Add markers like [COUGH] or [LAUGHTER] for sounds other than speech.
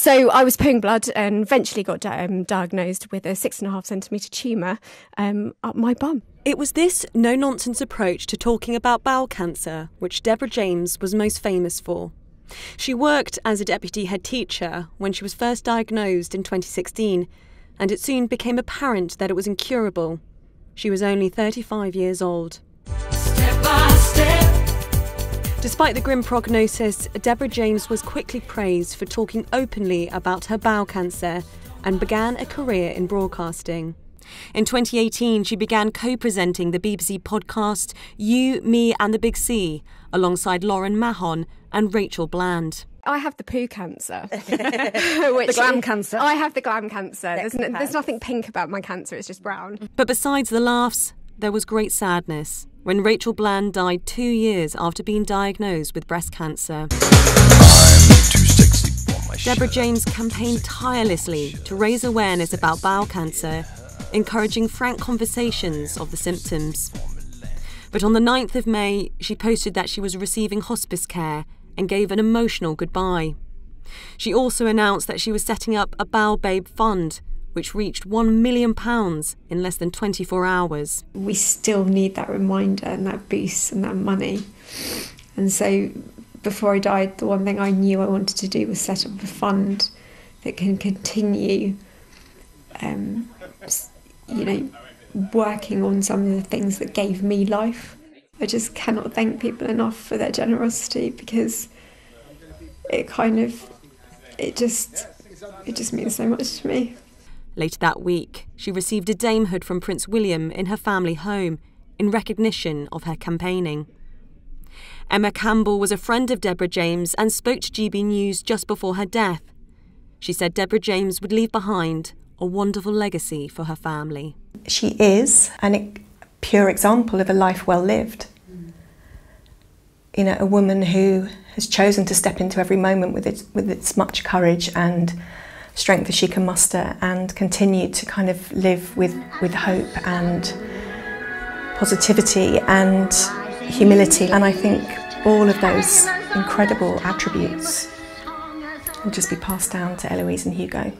So I was pulling blood and eventually got um, diagnosed with a six and a half centimetre tumour um, up my bum. It was this no nonsense approach to talking about bowel cancer which Deborah James was most famous for. She worked as a deputy head teacher when she was first diagnosed in 2016, and it soon became apparent that it was incurable. She was only 35 years old. Despite the grim prognosis, Deborah James was quickly praised for talking openly about her bowel cancer and began a career in broadcasting. In 2018, she began co presenting the BBC podcast You, Me and the Big C alongside Lauren Mahon and Rachel Bland. I have the poo cancer. [LAUGHS] [LAUGHS] which the glam cancer. I have the glam cancer. There's, there's nothing pink about my cancer, it's just brown. But besides the laughs, there was great sadness when Rachel Bland died two years after being diagnosed with breast cancer. Deborah James campaigned tirelessly to raise awareness about bowel cancer, encouraging frank conversations of the symptoms. But on the 9th of May, she posted that she was receiving hospice care and gave an emotional goodbye. She also announced that she was setting up a Bowel Babe Fund, which reached £1 million in less than 24 hours. We still need that reminder and that boost and that money. And so before I died, the one thing I knew I wanted to do was set up a fund that can continue, um, you know, working on some of the things that gave me life. I just cannot thank people enough for their generosity because it kind of, it just, it just means so much to me. Later that week, she received a damehood from Prince William in her family home in recognition of her campaigning. Emma Campbell was a friend of Deborah James and spoke to GB News just before her death. She said Deborah James would leave behind a wonderful legacy for her family. She is an pure example of a life well lived. You know, a woman who has chosen to step into every moment with its, with its much courage and strength as she can muster and continue to kind of live with, with hope and positivity and humility. And I think all of those incredible attributes will just be passed down to Eloise and Hugo.